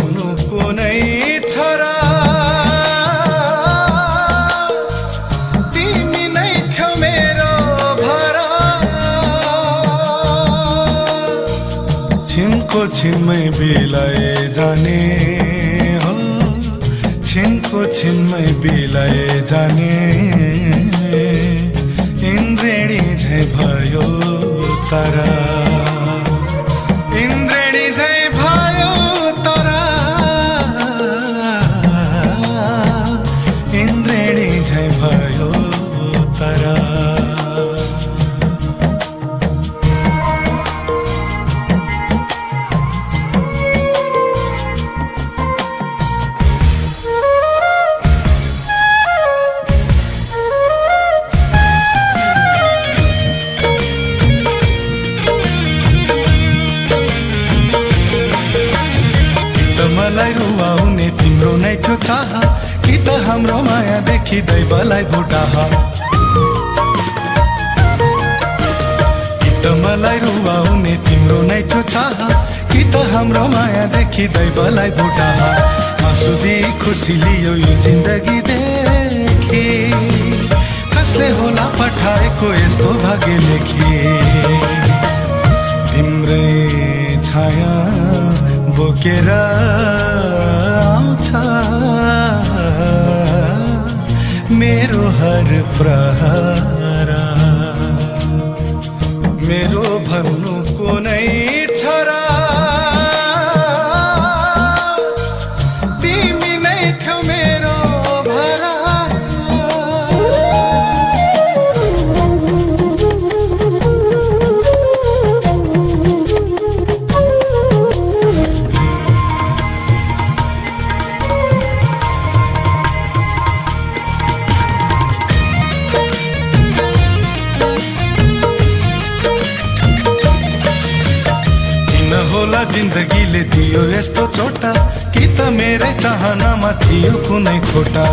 भन्नु कुनै छोरा। तिमी नै थियो मेरो भरा। छिनको छिनमै बिलाए जाने छिनको छिनमै बिलाए जाने। इन्द्रेणी झै भयो तारा। हाम्रो माया देखि दैवलाई भुटाह कि त मलाई रुवाउने तिम्रो नै थियो चाह कि त हाम्रो माया देखि दैवलाई भुटाह आँसुदी खुसी लियो यो जिन्दगी देखि। कसले होला पठाएको यस्तो भाग्य लेखी? तिम्रै छाया बोकेर आउँछ। मेरो हर प्रहर मेरो भन्नु जिन्दगीले दियो यस्तो चोटा कि त मेरै चाहनामा थियो कुनै खोटा।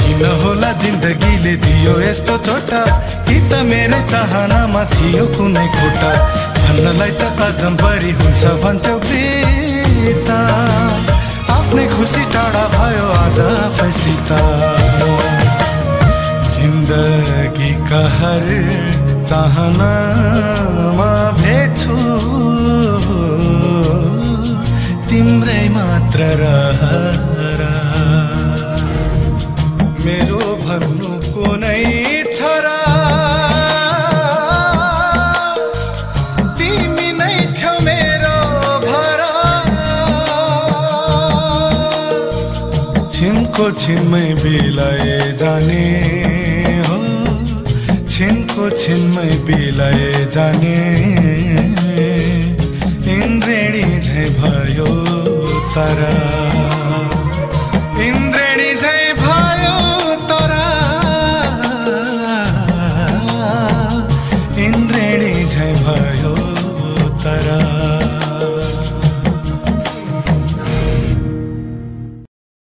किन होला जिन्दगीले दियो यस्तो चोटा कि त मेरै चाहनामा थियो कुनै खोटा? भन्नलाई त अझ बढी हुन्छ भन्थ्यौ प्रीता। आफ्नै खुसी टाढा भयो आज आफैसित जिन्दगी हर चाहनामा भेट्छु तिम्रै मात्र रहर। मेरो भन्नु कुनै छ र तिमी नै थियौ मेरो भरा। छिनको छिनमै बिलाए जाने। छिनको छिनमै बिलाए जाने। इन्द्रेणी झै भयो तारा